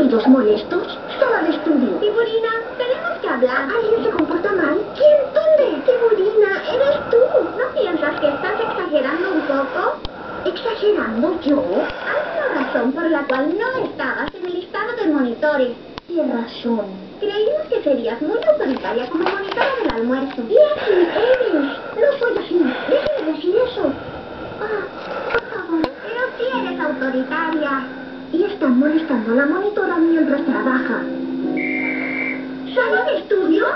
¿Ruidos molestos? Solo al estudio. Tiburina, tenemos que hablar. ¿Alguien se comporta mal? ¿Quién? ¿Dónde? Tiburina, eres tú. ¿No piensas que estás exagerando un poco? ¿Exagerando yo? Hay una razón por la cual no estabas en el listado de monitores. ¿Qué razón? Creímos que serías muy autoritaria como monitora del almuerzo. ¿Y así eres? No soy así. Deje de decir eso. Ah, por favor. Pero sí eres autoritaria y están molestando a la monitora mientras trabaja. ¿Sale de estudio?